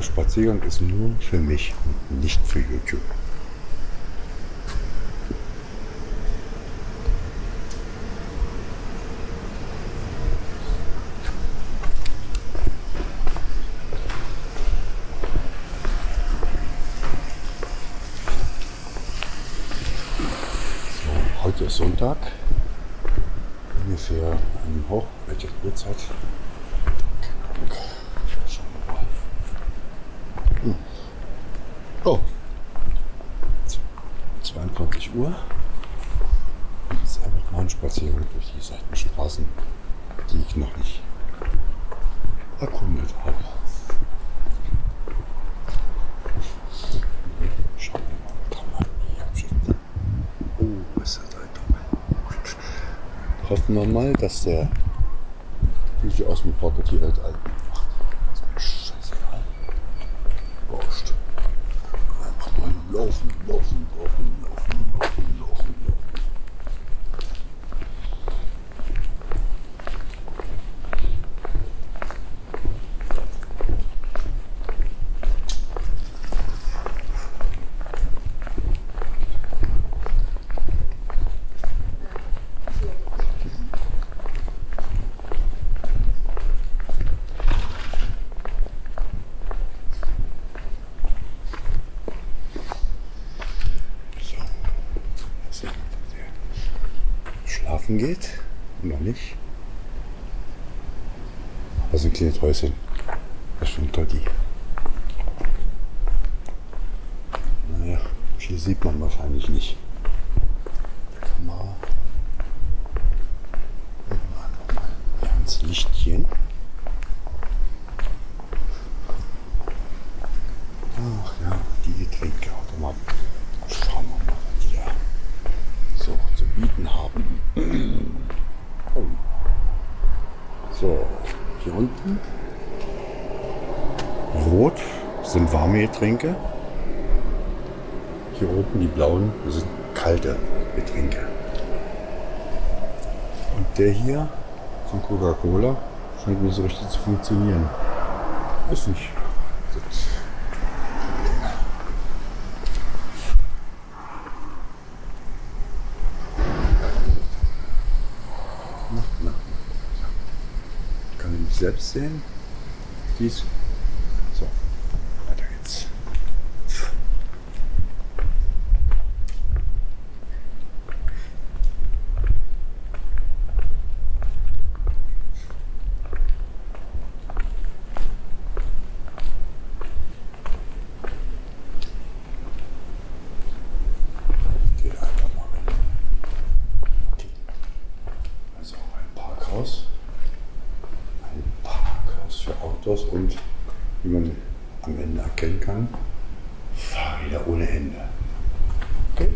Dieser Spaziergang ist nur für mich und nicht für YouTube. Heute ist Sonntag. Ungefähr um hoch, welche Uhrzeit? Keine Ahnung. Schauen wir mal. Hm. Oh. 22 Uhr. Das ist einfach mal ein Spaziergang durch die Seitenstraßen, die ich noch nicht erkundet habe. Schauen wir mal, was kann man hier abschütten. Oh, ist das halt doppelt. Hoffen wir mal, dass der DJ aus dem Pocket halt alt macht. Ist mir scheißegal. Wurscht. Einfach nur laufen, laufen, laufen, laufen, laufen, laufen, laufen. So. Was ist Schlafen geht? Noch nicht. Aber so ein kleines Häuschen. Das ist schon Totti. Naja, viel sieht man wahrscheinlich nicht. Kamera. Gucken wir einfach mal hier ans Lichtchen. Ach ja, die Getränkeautomaten. Schauen wir mal, was die da so zu bieten haben. Oh. So, hier unten. Rot warme Getränke. Hier oben die blauen sind kalte Getränke. Und der hier von Coca-Cola scheint nicht so richtig zu funktionieren. Ist nicht. Das selbst sehen? Dies. So, weiter geht's. Geht einfach mal mit. Okay. Also ein Parkhaus. Ein Parkhaus für Autos und, wie man am Ende erkennen kann, Fahrräder ohne Ende. Okay.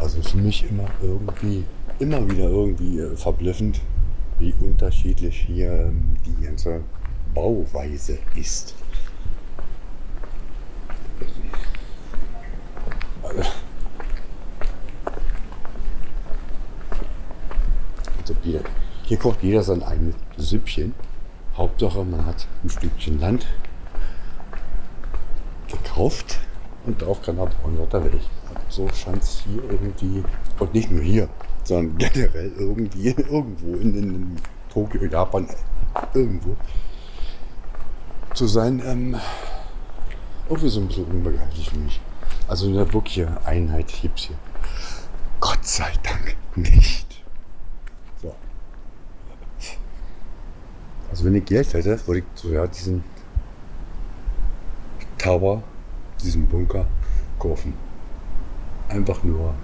Also für mich immer irgendwie, immer wieder irgendwie äh, verblüffend, wie unterschiedlich hier ähm, die ganze Bauweise ist. Also, jeder, hier kocht jeder sein eigenes Süppchen. Hauptsache, man hat ein Stückchen Land gekauft und darauf kann er bauen, was er will. So scheint es hier irgendwie, und nicht nur hier, sondern generell irgendwie irgendwo in, in, Tokio, Japan, irgendwo zu sein, ähm, irgendwie so ein bisschen unbegreiflich für mich. Also eine wirkliche Einheit gibt es hier. Gott sei Dank nicht. So. Also wenn ich Geld hätte, würde ich so ja diesen Tower, diesen Bunker kaufen einfach nur,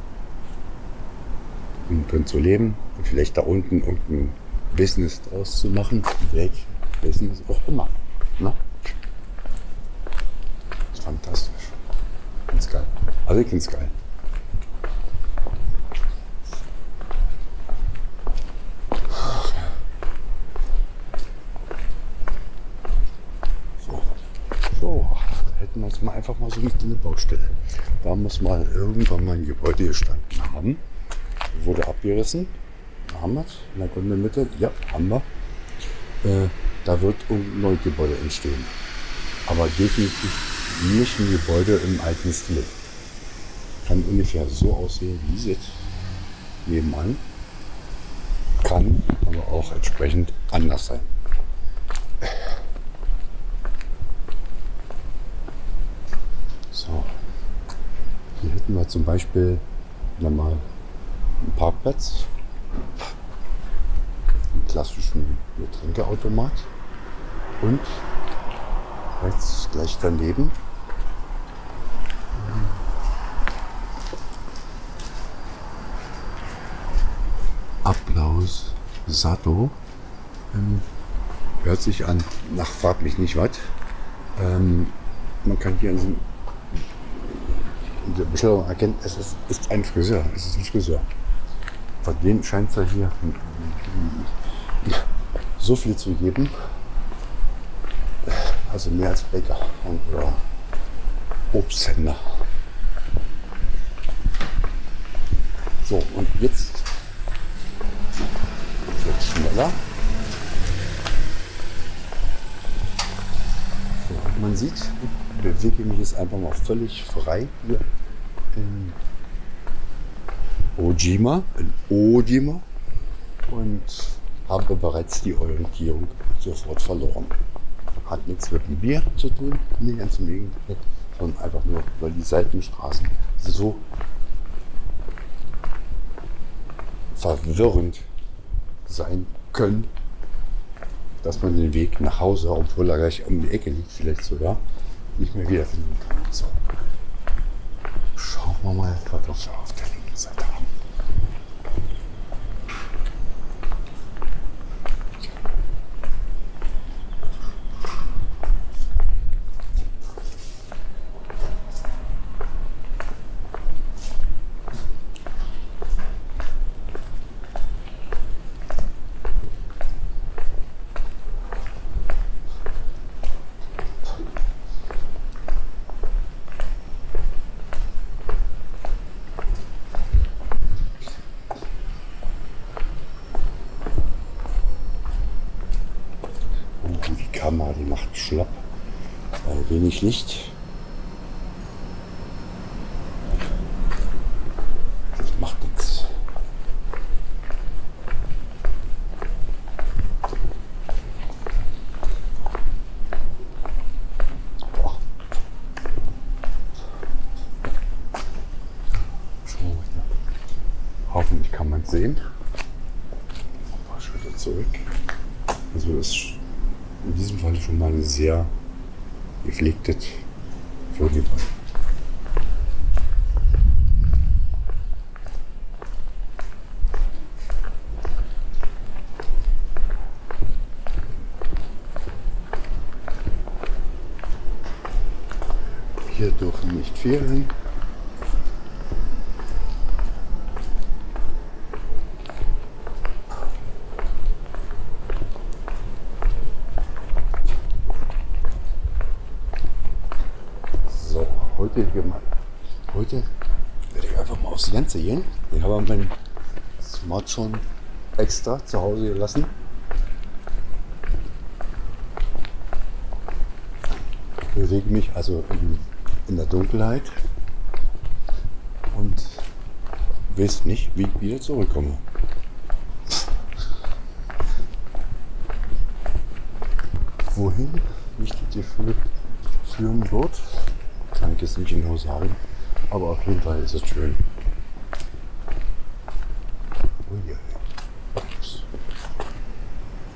um drin zu leben und vielleicht da unten irgendein Business draus zu machen. welch Business auch immer. Ne? Das ist fantastisch. Ganz geil. Also ich finde es geil. So. So einfach mal so eine kleine Baustelle. Da muss mal irgendwann mal ein Gebäude gestanden haben. Wurde abgerissen. Haben wir es? In der Mitte? Ja, haben wir. Äh, da wird ein neues Gebäude entstehen. Aber definitiv nicht ein Gebäude im alten Stil. Kann ungefähr so aussehen wie sieht nebenan. Kann aber auch entsprechend anders sein. So. Hier hätten wir zum Beispiel nochmal einen Parkplatz, einen klassischen Getränkeautomat und rechts gleich daneben Applaus Sato. Ähm, hört sich an nach Frag mich nicht was. Ähm, man kann hier in der Bestellung erkennen, es ist, ist, ein Friseur. Es ist ein Friseur. Von dem scheint es ja hier so viel zu geben. Also mehr als Bäcker oder Obsthändler. So, und jetzt wird schneller. So, man sieht, bewege mich jetzt einfach mal völlig frei hier in Ojima, in Ojima und habe bereits die Orientierung sofort verloren. Hat nichts mit dem Bier zu tun, nee, ganz im Gegenteil, sondern einfach nur, weil die Seitenstraßen so verwirrend sein können, dass man den Weg nach Hause, obwohl er gleich um die Ecke liegt, vielleicht sogar, nicht mehr wiederfinden. So. Schauen wir mal, was wir auf der linken Seite haben. Kamera, die macht schlapp. Bei wenig Licht. Das macht nichts. Boah. Schauen wir mal. Hoffentlich kann man es sehen. Ein paar Schritte zurück. Also es ist in diesem Fall schon mal ein sehr gepflegtes Wohngebäude. Hier fehlen. So, heute, heute werde ich einfach mal aufs Ganze gehen. Ich habe mein Smartphone extra zu Hause gelassen. Bewege mich also in, in der Dunkelheit und weiß nicht, wie ich wieder zurückkomme. Wohin mich das Gefühl führen wird, kann ich jetzt nicht genau sagen. Aber auf jeden Fall ist es schön. Ups.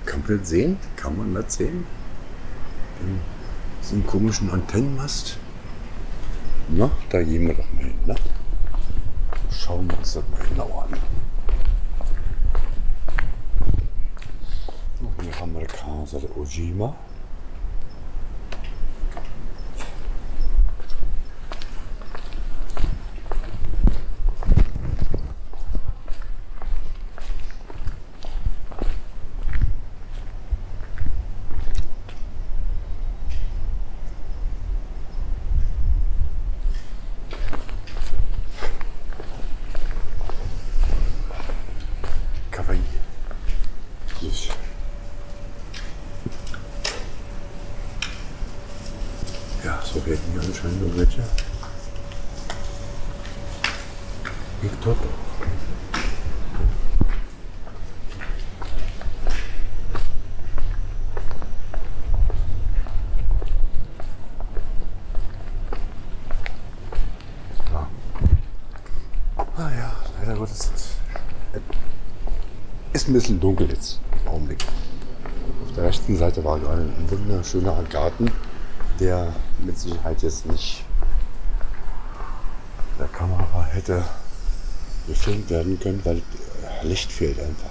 Kann man sehen? Kann man das sehen? Den, diesen komischen Antennenmast? Na, da gehen wir doch mal hin. Ne? Schauen wir uns das mal genau an. So, hier haben wir die Casa de Ojima. Ein bisschen dunkel jetzt im Augenblick. Auf der rechten Seite war gerade ein wunderschöner Garten, der mit Sicherheit jetzt nicht der Kamera hätte gefilmt werden können, weil äh, Licht fehlt einfach.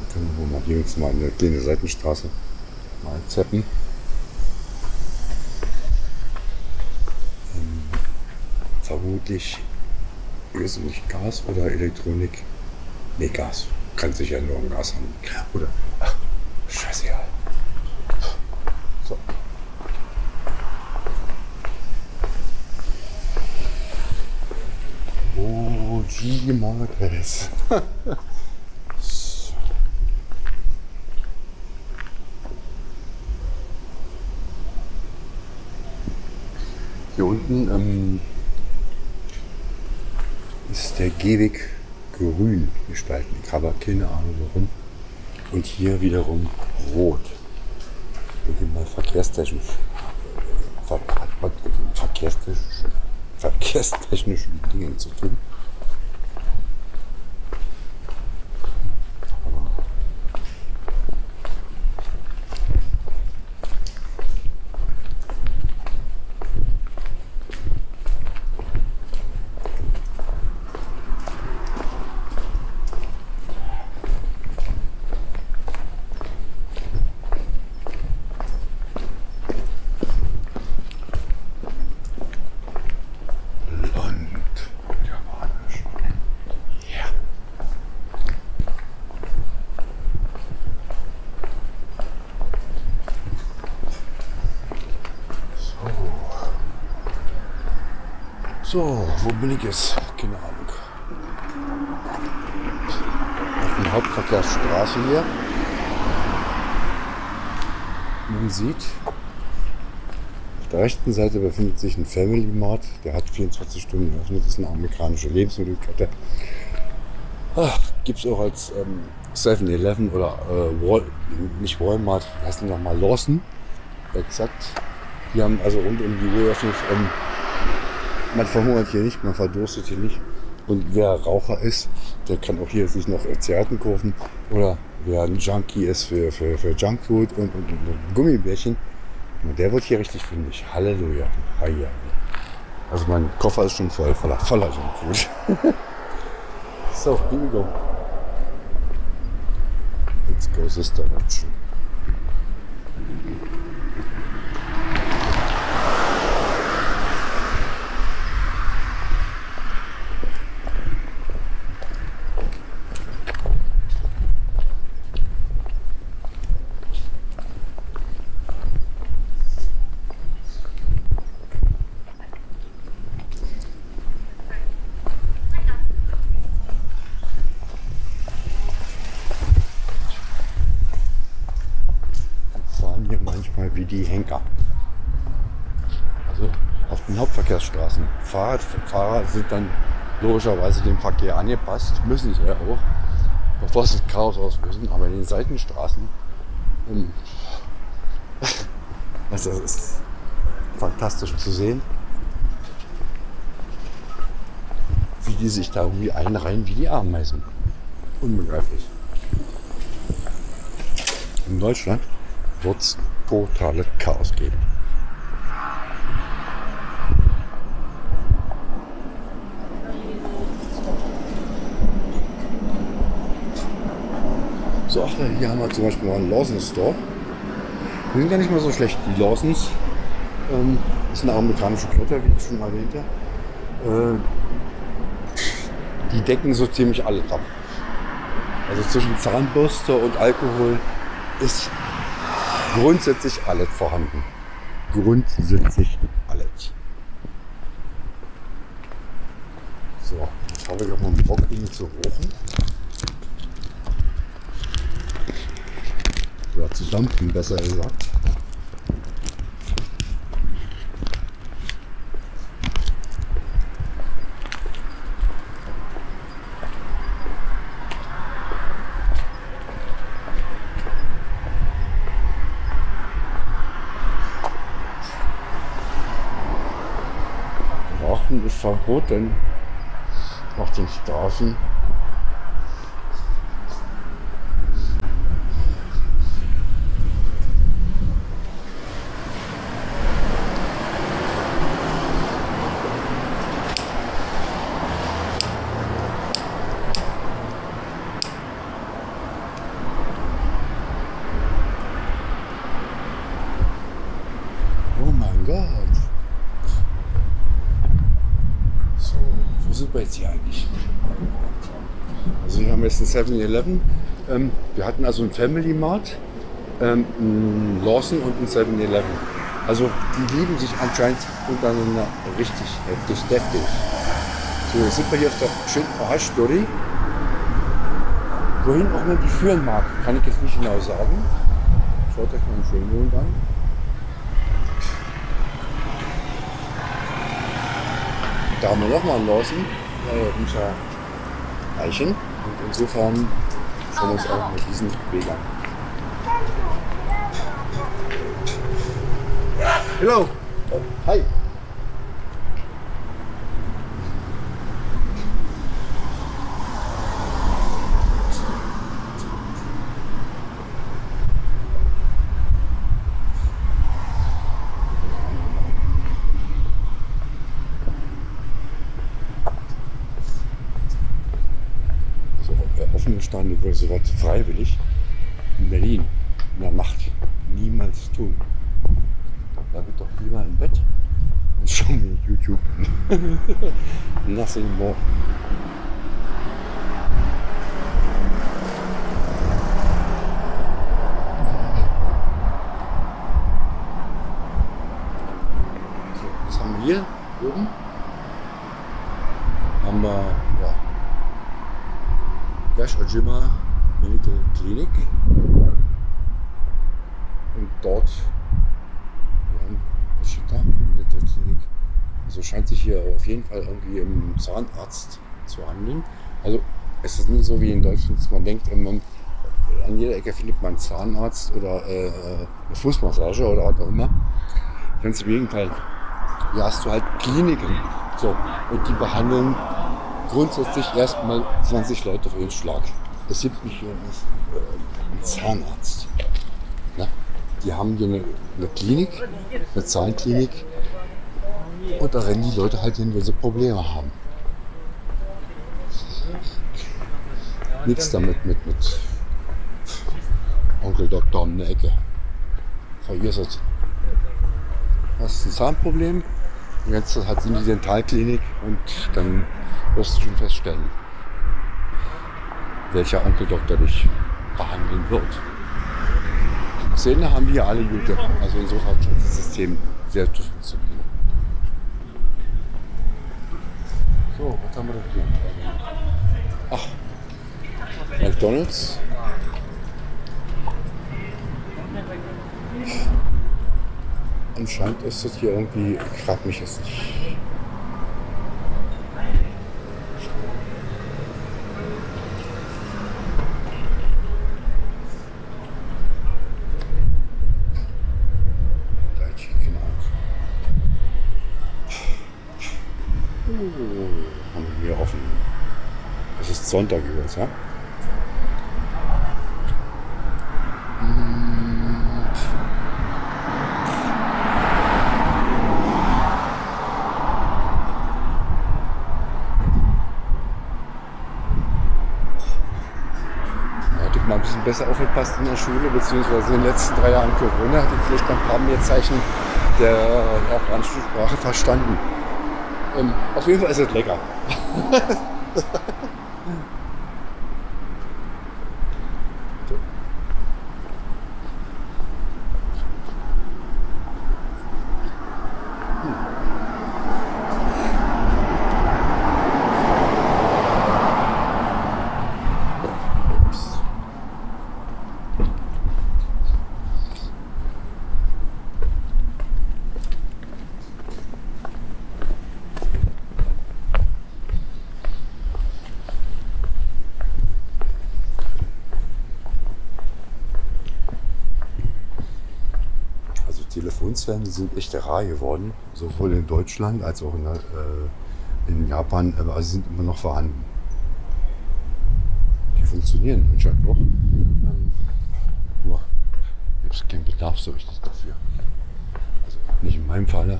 Da können wir mal links mal eine kleine Seitenstraße mal zappen. Ähm, vermutlich ist nicht Gas oder Elektronik. Nee, Gas. Kann sicher nur ein Gas haben. Oder, ach, scheißegal. So. Oh, G. Marquez. So. Hier unten ähm, ist der Gehweg grün gestalten. Ich habe keine Ahnung warum. Und hier wiederum rot. Irgendwie mal verkehrstechnisch. Ver hat mit verkehrstechnisch, verkehrstechnischen Dingen zu tun. Ich jetzt? Keine Ahnung. Auf der Hauptverkehrsstraße hier. Man sieht, auf der rechten Seite befindet sich ein Family Mart, der hat 24 Stunden geöffnet, das ist eine amerikanische Lebensmittelkette. Gibt es auch als ähm, 7-Eleven oder äh, Wal nicht Walmart, wie heißt denn nochmal Lawson, exakt. Die haben also rund um die Uhr geöffnet. Ähm, man verhungert hier nicht, man verdurstet hier nicht. Und wer Raucher ist, der kann auch hier sich noch Zigaretten kaufen. Oder wer ein Junkie ist für, für, für Junkfood und, und, und, Gummibärchen, und der wird hier richtig fündig. Halleluja. Halleluja. Also mein Koffer ist schon voll, voller, voller Junkfood. so, here we go. Let's go this direction. fahren hier manchmal wie die Henker. Also auf den Hauptverkehrsstraßen. Fahrradfahrer sind dann logischerweise dem Verkehr angepasst, müssen sie ja auch, bevor sie Chaos auslösen. Aber in den Seitenstraßen, ähm, also das ist fantastisch zu sehen, wie die sich da irgendwie einreihen wie die Ameisen. Unbegreiflich. In Deutschland wird es totale Chaos geben. So, ach, hier haben wir zum Beispiel mal einen Lawson's Store. Die sind gar nicht mal so schlecht. Die Lawsons ähm, ist eine amerikanische Kette, wie ich schon erwähnte. Äh, die decken so ziemlich alles ab. Also zwischen Zahnbürste und Alkohol ist grundsätzlich alles vorhanden. Grundsätzlich alles. So, jetzt habe ich auch mal einen Bock, Dinge zu rauchen. Oder zu dampfen, besser gesagt. Verboten auf den Straßen. Oh mein Gott. So, wo sind wir jetzt hier eigentlich? Also wir haben jetzt ein 7-Eleven. Ähm, wir hatten also ein Family Mart, ähm, ein Lawson und ein 7-Eleven. Also die lieben sich anscheinend untereinander richtig heftig, deftig. So, jetzt sind wir hier auf der schönen Arschdori. Wohin auch immer die führen mag, kann ich jetzt nicht genau sagen. Schaut euch mal einen schönen an. Da haben wir nochmal einen Lawson äh, unter Eichen. Und insofern schauen wir uns auch mal diesen Weg an. Hello. Oh, hi. so äh, offene Sowas freiwillig in Berlin in der Nacht niemals tun. Da wird doch lieber im Bett und schon mir YouTube. Nothing more. So, was haben wir hier oben? Haben wir, ja, Gash Ajima Medical Clinic. Und dort, ja, Ashita Medical Clinic. Also scheint sich hier auf jeden Fall Zahnarzt zu handeln. Also es ist nicht so wie in Deutschland, dass man denkt, ähm, an jeder Ecke findet man einen Zahnarzt oder äh, eine Fußmassage oder was auch immer. Ganz im Gegenteil. Hier hast du halt Kliniken. So, und die behandeln grundsätzlich erstmal 20 Leute auf einen Schlag. Es gibt nicht nur äh, einen Zahnarzt. Ne? Die haben hier eine, eine Klinik, eine Zahnklinik. Und da rennen die Leute halt hin, wenn sie Probleme haben. Nichts damit mit, mit Onkel Doktor um die Ecke. Vergiss es. Hast ein Zahnproblem, und jetzt hat in die Dentalklinik und dann wirst du schon feststellen, welcher Onkeldoktor dich behandeln wird. Zähne haben wir alle gute, also insofern scheint das System sehr zu funktionieren. So, was haben wir denn hier? Ach, McDonalds. Anscheinend ist das hier irgendwie, frag mich jetzt nicht. Haben wir offen. Es ist Sonntag übrigens, ja? Besser aufgepasst in der Schule, beziehungsweise in den letzten drei Jahren Corona, hätte ich vielleicht ein paar mehr Zeichen der japanischen Sprache verstanden. Ähm, auf jeden Fall ist es lecker. Ups. Also Telefonzellen sind echt rar geworden, sowohl in Deutschland als auch in äh, in Japan, aber sie sind immer noch vorhanden. Die funktionieren anscheinend noch. Ähm, nur gibt es keinen Bedarf so richtig dafür. Also nicht in meinem Falle.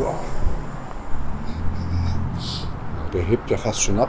Ja. Ja, Der hebt ja fast schon ab.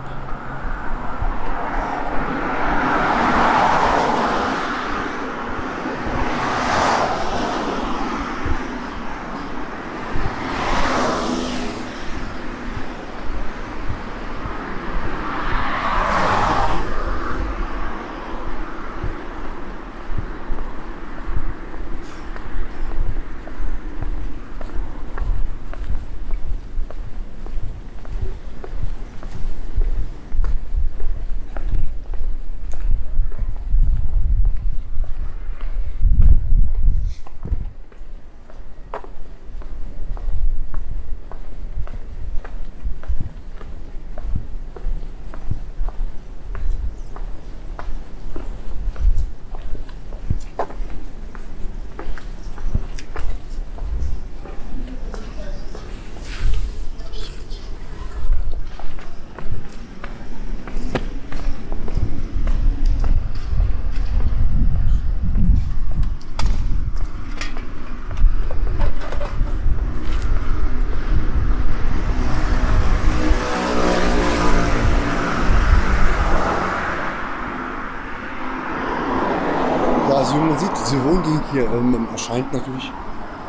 Ja, also wie man sieht, diese Wohngegend hier ähm, erscheint natürlich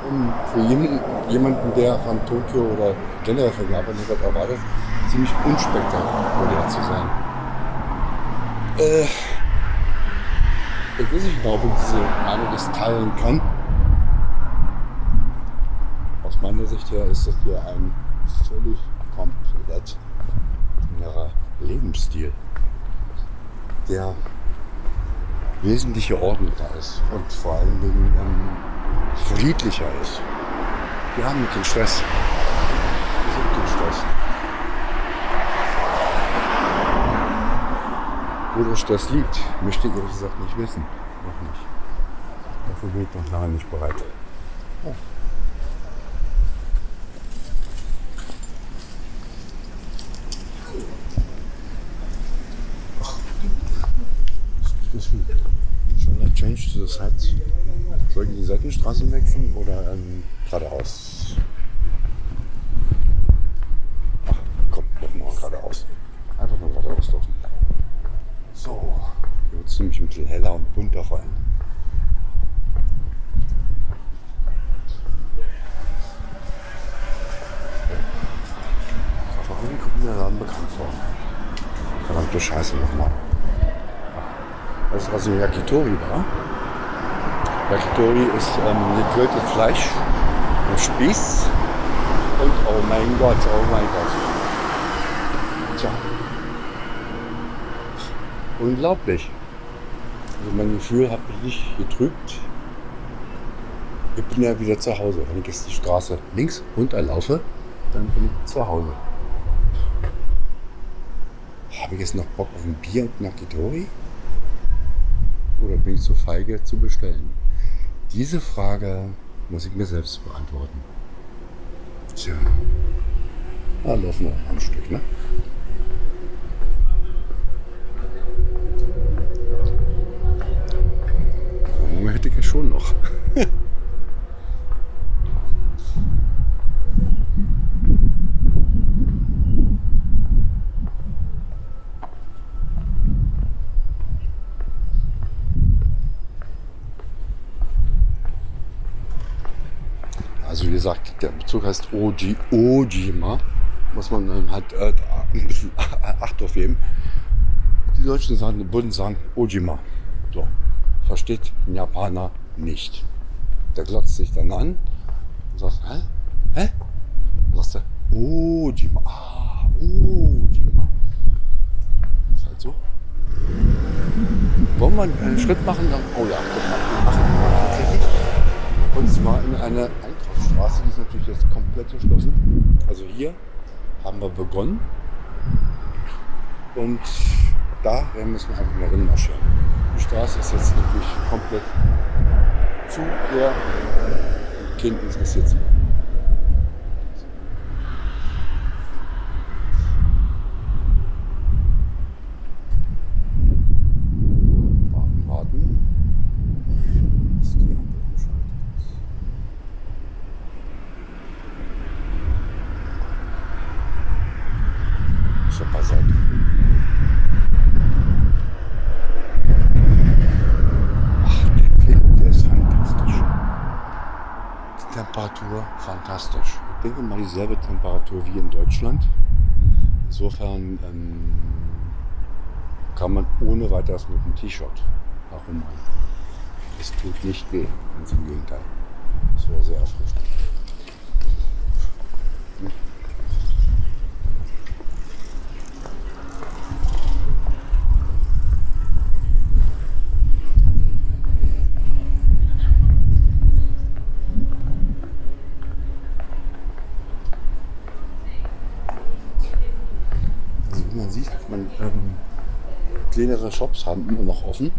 ähm, für jeden, jemanden, der von Tokio oder generell von Japan etwas erwartet, ziemlich unspektakulär zu sein. Äh, ich weiß nicht genau, ob ich diese Meinung jetzt teilen kann. Aus meiner Sicht her ist das hier ein völlig komplett anderer Lebensstil, der wesentliche Ordnung da ist und vor allen Dingen ähm, friedlicher ist. Wir haben keinen Stress. Wir sind keinen Stress. Wo der Stress liegt, möchte ich ehrlich gesagt nicht wissen. Noch nicht. Dafür bin ich noch lange nicht bereit. Oh. Bisschen. Shall I change to the sides? Soll ich die Seitenstraßen wechseln oder ähm, geradeaus? Ach, komm, wir mal geradeaus. Einfach nur geradeaus laufen. So, hier wird es nämlich ein bisschen heller und bunter vor allem. Aber irgendwie kommt mir der Laden bekannt vor. Verdammte Scheiße nochmal. Das ist also ein Yakitori-Bar. Yakitori ist ähm, gegrilltes Fleisch im Spieß. Und oh mein Gott, oh mein Gott. Tja. Unglaublich. Also mein Gefühl hat mich nicht getrübt. Ich bin ja wieder zu Hause. Wenn ich jetzt die Straße links runterlaufe, dann bin ich zu Hause. Habe ich jetzt noch Bock auf ein Bier und Yakitori? Oder bin ich zu feige zu bestellen? Diese Frage muss ich mir selbst beantworten. Tja. Da laufen wir ein Stück, ne? Hauptzug heißt Oji, Ojima. Muss man dann halt äh, ein bisschen Acht auf geben. Die Deutschen sagen, die Bullen sagen Ojima. So. Versteht ein Japaner nicht. Der glotzt sich dann an und sagt, hä? Hä? Und sagt er, Ojima. Ah, Ojima. Ist halt so. Wollen wir einen Schritt machen? Dann, oh ja, das machen wir tatsächlich. Und zwar in eine die ist natürlich jetzt komplett geschlossen. Also hier haben wir begonnen. Und da müssen wir einfach mal reinmarschieren. Die Straße ist jetzt natürlich komplett zu leer. Kind interessiert sich. Warten, warten. Bis die Ampel umschaltet. Ich hab beiseite. Ach, der Film, der ist fantastisch. Die Temperatur fantastisch. Ich denke mal dieselbe Temperatur wie in Deutschland. Insofern ähm, kann man ohne weiteres mit dem T-Shirt herumrennen. Es tut nicht weh, ganz im Gegenteil. Es wäre sehr erfrischend. Also wie man sieht, man, ähm, kleinere Shops haben immer noch offen.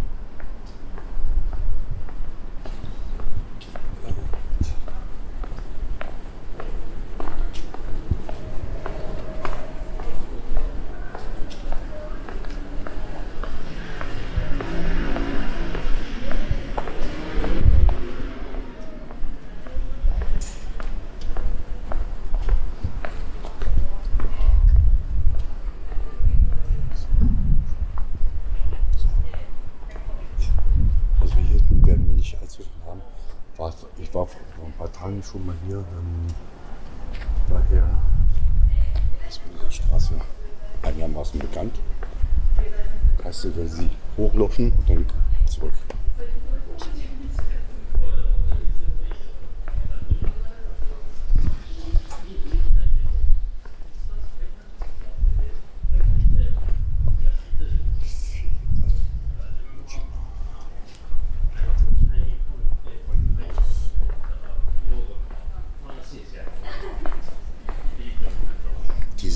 Also hier hinten werden wir nicht allzu viel haben. War, ich war vor ein paar Tagen schon mal hier. Ähm, daher ist mir diese Straße einigermaßen bekannt. Heißt, du, wenn sie hochlaufen und dann zurück.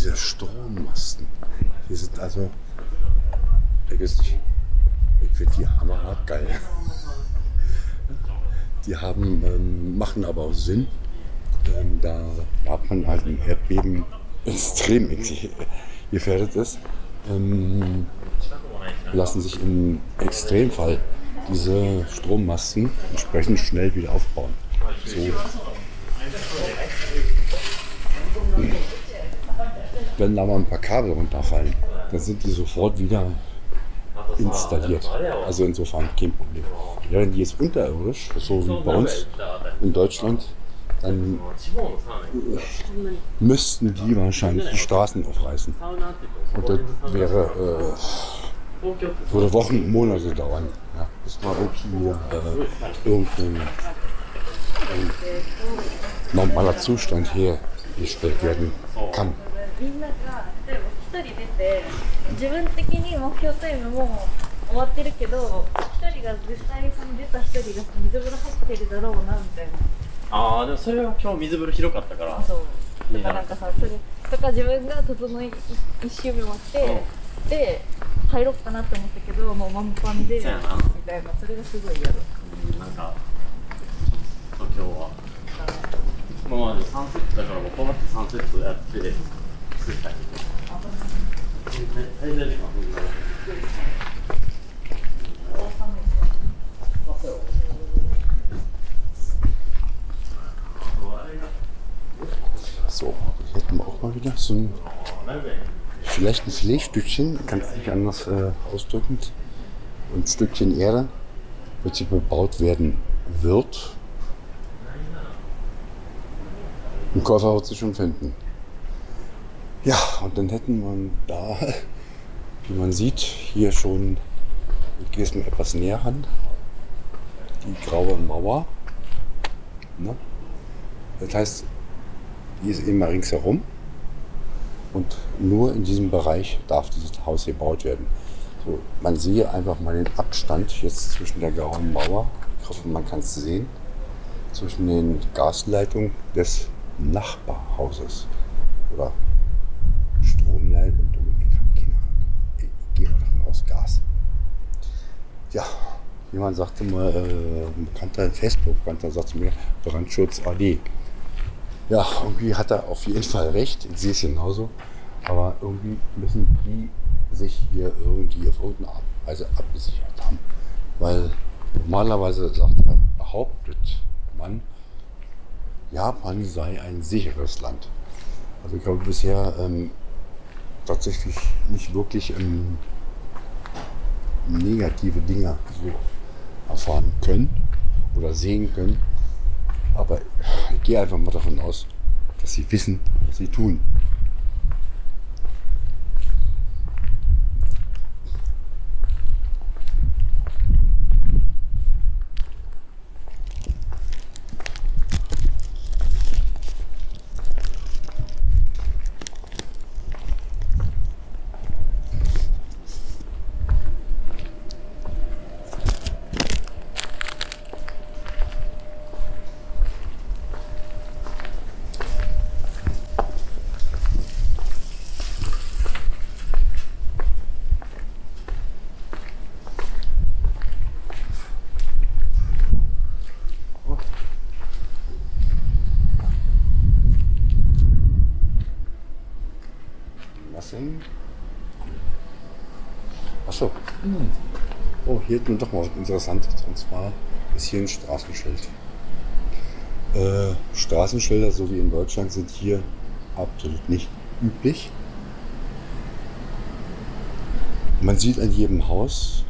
Diese Strommasten, die sind also, vergiss ich finde die hammerhart geil. Die haben, ähm, machen aber auch Sinn. Ähm, da hat man halt ein Erdbeben extrem gefährdet ist, ähm, lassen sich im Extremfall diese Strommasten entsprechend schnell wieder aufbauen. So wenn da mal ein paar Kabel runterfallen, dann sind die sofort wieder installiert. Also insofern kein Problem. Wären die jetzt unterirdisch, so wie bei uns in Deutschland, dann müssten die wahrscheinlich die Straßen aufreißen. Und das wäre, äh, würde Wochen, Monate dauern, ja, bis mal irgendwie äh, irgendein ein normaler Zustand hergestellt werden kann. みんなが例えば1人出て自分的に目標タイムも終わってるけど1人が実際その出た1人が水風呂入ってるだろうなみたいな。ああでもそれは今日水風呂広かったから。そう。とかなんかさそれとか自分が整い一周目終わって、で入ろうかなと思ったけどもう満帆でみたいな。それがすごい嫌だ。なんかそう今日は。今まで3セットだからもうこうやって3セットやって So, hätten wir auch mal wieder so ein, vielleicht ein Filetstückchen, kann es nicht anders äh, ausdrücken, ein Stückchen Erde, wird hier bebaut werden wird. Ein Käufer wird sich schon finden. Ja, und dann hätten wir da, wie man sieht, hier schon, ich gehe es mir etwas näher an, die graue Mauer. Ne? Das heißt, die ist immer ringsherum und nur in diesem Bereich darf dieses Haus gebaut werden. So, man sehe einfach mal den Abstand jetzt zwischen der grauen Mauer, ich hoffe, man kann es sehen, zwischen den Gasleitungen des Nachbarhauses. Oder Stromleitung, ich habe keine Ahnung. Ich gehe mal davon aus, Gas. Ja, jemand sagte mal, äh, ein bekannter Facebook-Bekannter sagte mir, Brandschutz AD. Ja, irgendwie hat er auf jeden Fall recht. Ich sehe es genauso. Aber irgendwie müssen die sich hier irgendwie auf irgendeine Art und Weise abgesichert haben. Weil normalerweise sagt er, behauptet man, Japan sei ein sicheres Land. Also ich habe bisher ähm, tatsächlich nicht wirklich ähm, negative Dinge so erfahren können oder sehen können. Aber ich gehe einfach mal davon aus, dass sie wissen, was sie tun. Was denn? Achso. Oh, hier Interessantes. Und zwar ist hier ein Straßenschild. Äh, Straßenschilder, so wie in Deutschland, sind hier absolut nicht üblich. Man sieht an jedem Haus,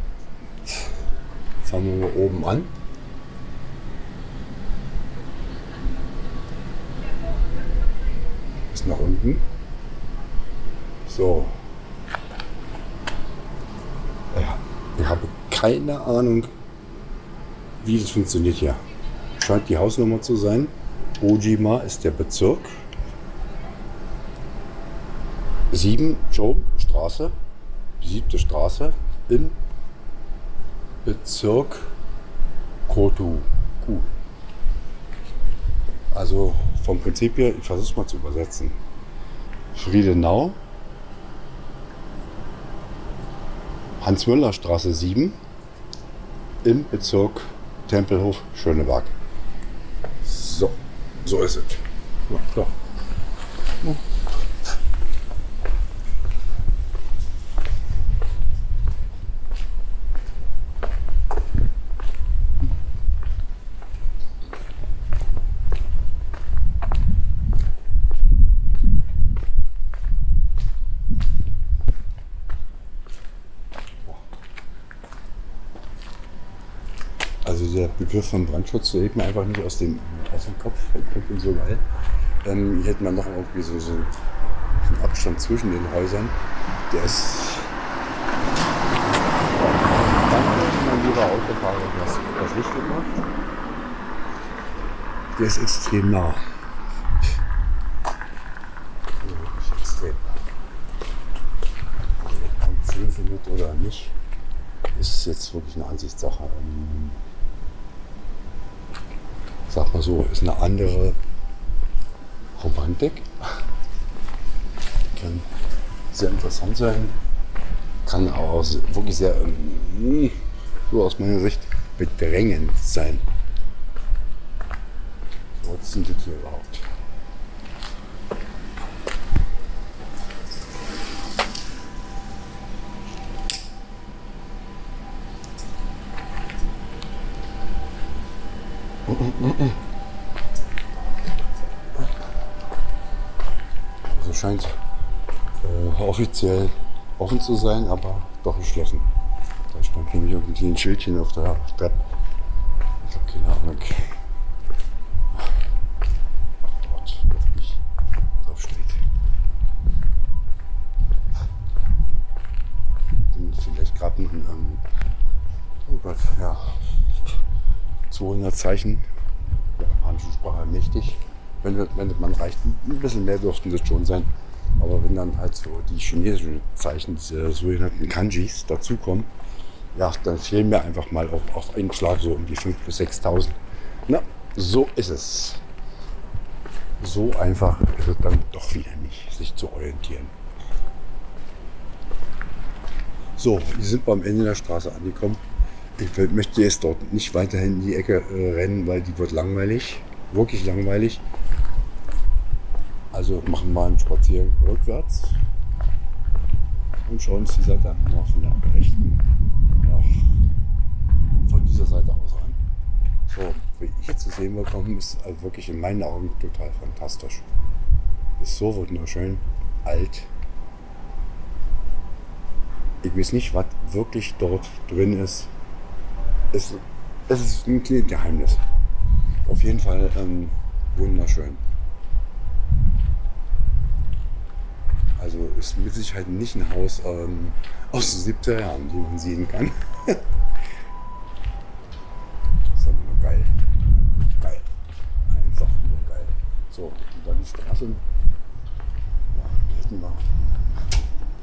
fangen wir oben an, bis nach unten. So. Ja, ich habe keine Ahnung, wie das funktioniert hier. Scheint die Hausnummer zu sein. Ojima ist der Bezirk. 7 Joe Straße, siebte Straße im Bezirk Kotu. Also vom Prinzip her, ich versuche es mal zu übersetzen. Friedenau, Hans-Müller-Straße 7 im Bezirk Tempelhof Schöneberg. So, so ist es. Ja, klar. Also der Begriff von Brandschutz geht mir einfach nicht aus dem, aus dem Kopf. Ich bin so geil. Ähm, hier hätte man noch irgendwie so, so einen Abstand zwischen den Häusern. Der ist. Danke, mein lieber Autofahrer, du hast das Licht gemacht. Der ist extrem nah. Also wirklich extrem. Ob man es schön findet oder nicht, ist jetzt wirklich eine Ansichtssache. Ähm, sag mal so, ist eine andere Romantik. Kann sehr interessant sein. Kann auch wirklich sehr, ähm, so aus meiner Sicht, bedrängend sein. Was sind das hier überhaupt? Offiziell offen zu sein, aber doch geschlossen. Da stand nämlich irgendwie ein Schildchen auf der Treppe. Ich habe keine Ahnung. Dort wirklich drauf steht. Bin vielleicht gerade ein, ähm, oh Gott, ja, 200 Zeichen der japanischen Sprache mächtig. Wenn, wenn man reicht, ein bisschen mehr dürften das schon sein. Aber wenn dann halt so die chinesischen Zeichen, diese sogenannten Kanjis, dazukommen, ja, dann fehlen mir einfach mal auf, auf einen Schlag so um die 5.000 bis 6.000. Na, so ist es. So einfach ist es dann doch wieder nicht, sich zu orientieren. So, wir sind beim Ende der Straße angekommen. Ich möchte jetzt dort nicht weiterhin in die Ecke äh, rennen, weil die wird langweilig. Wirklich langweilig. Also machen wir einen Spaziergang rückwärts und schauen uns die Seite mal von der rechten, ja, von dieser Seite aus an. So, wie ich zu sehen bekommen, ist also wirklich in meinen Augen total fantastisch. Ist so wunderschön, alt. Ich weiß nicht, was wirklich dort drin ist. Es, es ist ein Geheimnis. Auf jeden Fall ähm, wunderschön. Also ist mit Sicherheit nicht ein Haus ähm, aus den 70er Jahren, die man sehen kann. geil. Geil. Einfach nur geil. So, und dann die Straße. Ja, hier hätten wir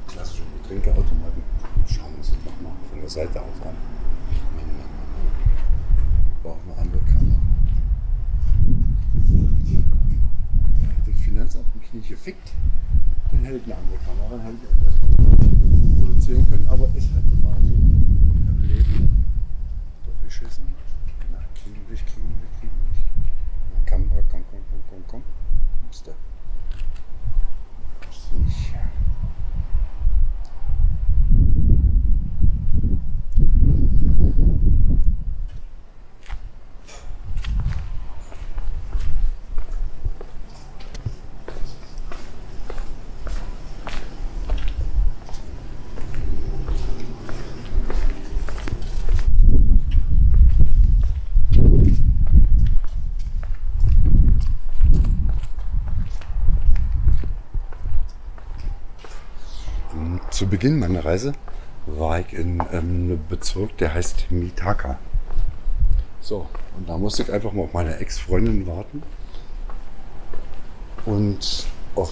klassische Getränkeautomaten. Schauen wir uns das nochmal von der Seite aus an. Mann, Mann, Mann, Mann. Ich brauche eine andere Kamera. Ja, das Finanzamt mich nicht gefickt. Hätte eine andere Kamera, dann hätte ich besser produzieren können, aber ist halt immer so im Leben. Doch beschissen. Na, kriegen wir kriegen wir, kriegen wir. Na, Kamera, komm, komm, komm, komm, komm. Musste. Musste nicht. Zu Beginn meiner Reise war ich in ähm, einem Bezirk, der heißt Mitaka. So, und da musste ich einfach mal auf meine Ex-Freundin warten. Und auf,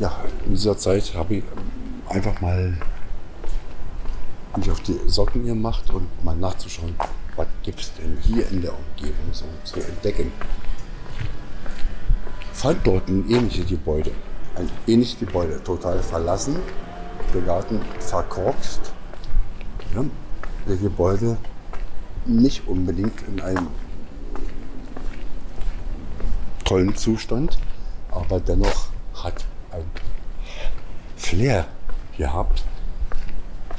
ja, in dieser Zeit habe ich ähm, einfach mal mich auf die Socken gemacht und mal nachzuschauen, was gibt es denn hier in der Umgebung so zu entdecken. Fand dort ein ähnliches Gebäude. Ein ähnliches Gebäude, total verlassen, der Garten verkorkst. Ja, der Gebäude nicht unbedingt in einem tollen Zustand, aber dennoch hat ein Flair gehabt.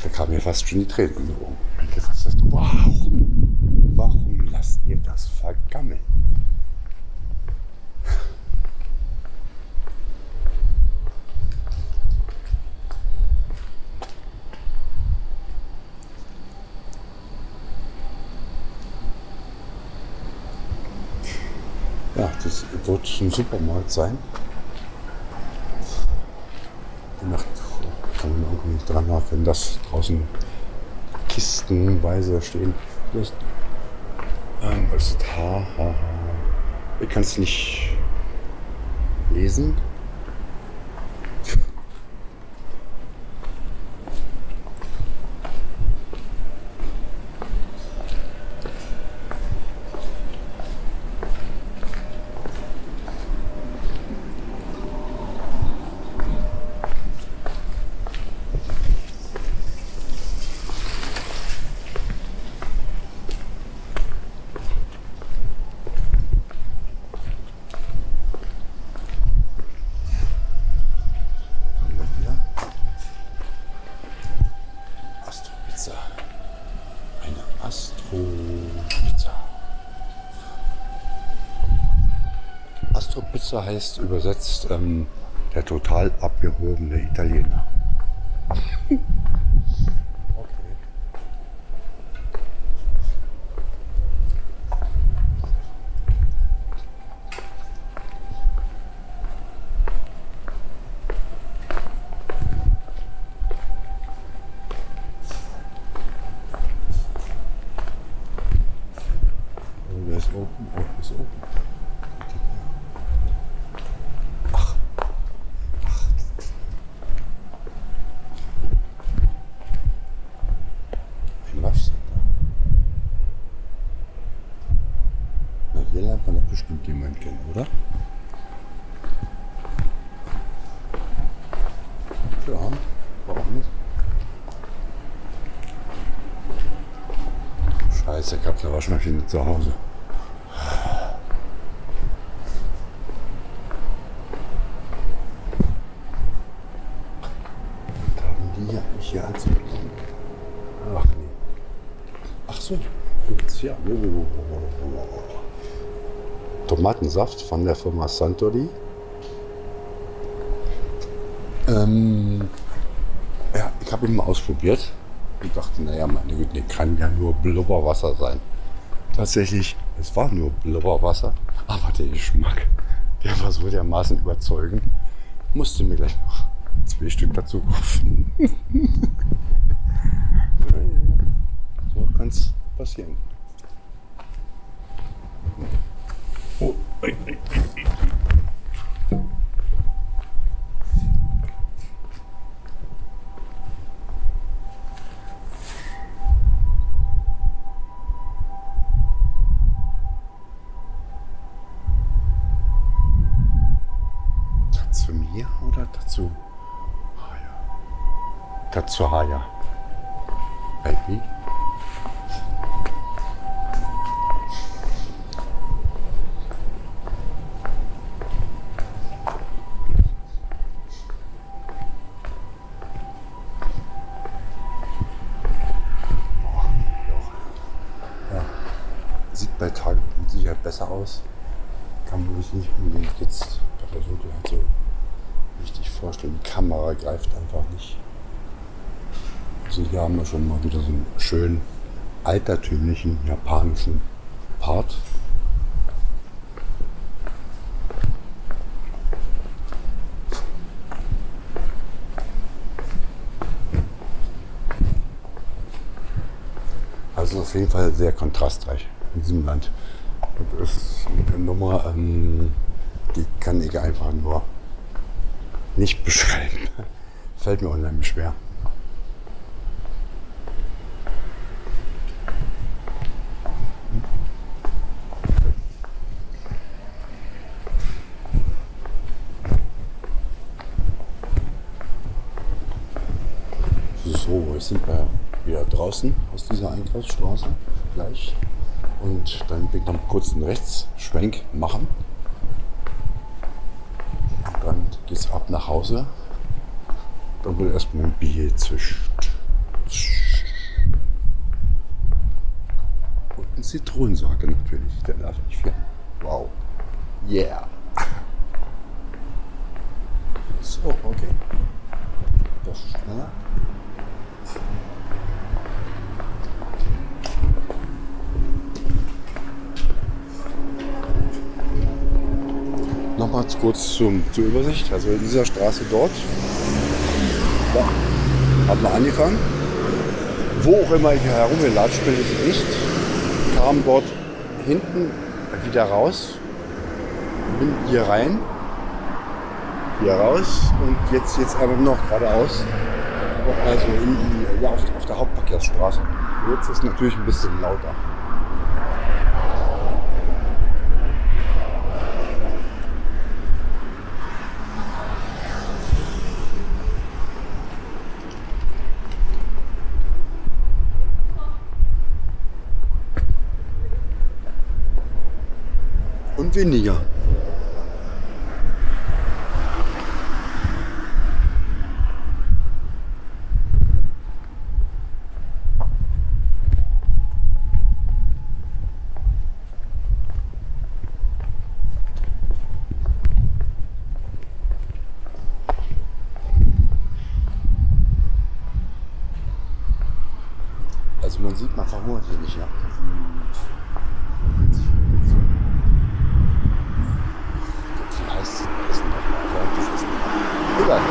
Da kam mir fast schon die Tränen in die Augen. Fast, warum, warum lasst ihr das vergammeln? Das wird ein Supermarkt sein. Die Nacht kann man irgendwie dran nach, wenn das draußen kistenweise stehen. Vielleicht, ähm, was ist das? Ha, ha, ha. Ich kann es nicht lesen. Haben wir hier Astro-Pizza. Eine Astro-Pizza. Astro-Pizza heißt übersetzt ähm, der total abgehobene Italiener. können, oder? Ja, warum nicht? Scheiße, ich habe eine Waschmaschine zu Hause. Tomatensaft von der Firma Santori. Ähm, ja, ich habe ihn mal ausprobiert und dachte, naja, meine Güte, nee, kann ja nur Blubberwasser sein. Tatsächlich, es war nur Blubberwasser, aber der Geschmack, der war so dermaßen überzeugend, musste mir gleich noch zwei Stück dazu kaufen. so kann es passieren. Ei. Tatsumiya oder Tatsu? Haya. Tatsuhaya. Baby. Greift einfach nicht. Also hier haben wir schon mal wieder so einen schönen altertümlichen japanischen Part. Also auf jeden Fall sehr kontrastreich in diesem Land. Das ist eine Nummer, ähm, die kann ich einfach nur nicht beschreiben. Fällt mir unheimlich schwer. So, jetzt sind wir wieder draußen aus dieser Einkaufsstraße gleich. Und dann will ich noch kurz einen Rechtsschwenk machen. Dann geht's ab nach Hause. Dann wird erstmal ein Bier zischt. Und ein Zitronensäure natürlich, der darf nicht fehlen. Wow. Yeah. So, okay. Das ist schneller. Nochmal kurz zum, zur Übersicht. Also in dieser Straße dort da hat man angefangen. Wo auch immer ich herumgelatscht bin, es nicht. Kam dort hinten wieder raus. Bin hier rein. Hier raus. Und jetzt, jetzt aber noch geradeaus. Also in die, ja, auf, auf der Hauptverkehrsstraße. Jetzt ist natürlich ein bisschen lauter. Und weniger. Also man sieht, man hier nicht, ja. Wie heißt das Essen nochmal? Verrücktes Essen. Egal.